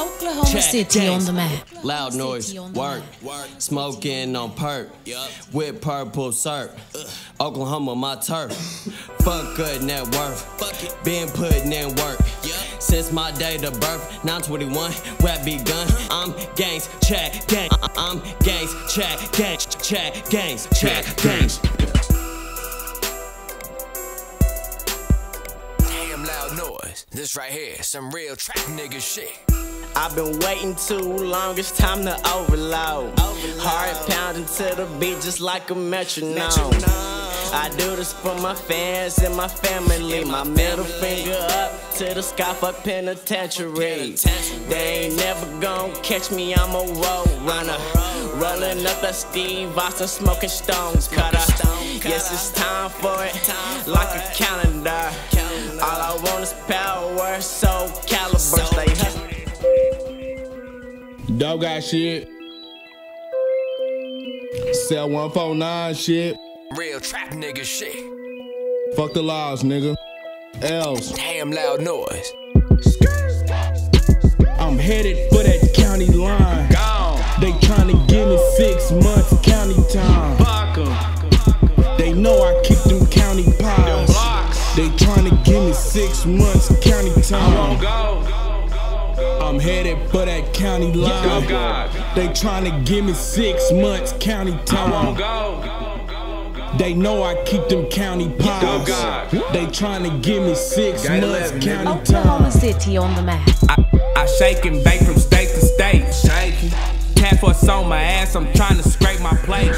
Oklahoma City on the map. Loud Noyz, work, work, smoking on perp, with purple syrup. Oklahoma, my turf. Fuck good net worth, been putting in work. Since my date of birth, 921, rap begun. I'm gangs, chat, gang. I'm gangs, chat, gang, chat, gangs, chat, gangs. Damn Loud Noyz. This right here, some real trap nigga shit. I've been waiting too long, it's time to overload. Heart pounding to the beat just like a metronome. I do this for my fans and my family. My middle finger up to the sky for penitentiary. They ain't never gonna catch me, I'm a road runner. Rolling up a Steve Austin, smoking stones cutter. Yes, it's time for it, like a calendar. All I want is power, so caliber. Stay. Dog got shit. Sell 149 shit. Real trap nigga shit. Fuck the laws, nigga. Else. Damn Loud Noyz. I'm headed for that county line. Gone. They tryna give me six months county time. They know I keep them county pies. They tryna give me six months county time. I'm headed for that county line. They tryna give me six months county time. They know I keep them county pies. They tryna give me six months county Oklahoma oh, time. City on the map. I, I shake and bake from state to state. Shaking. Cat for on my ass, I'm trying to scrape my plate.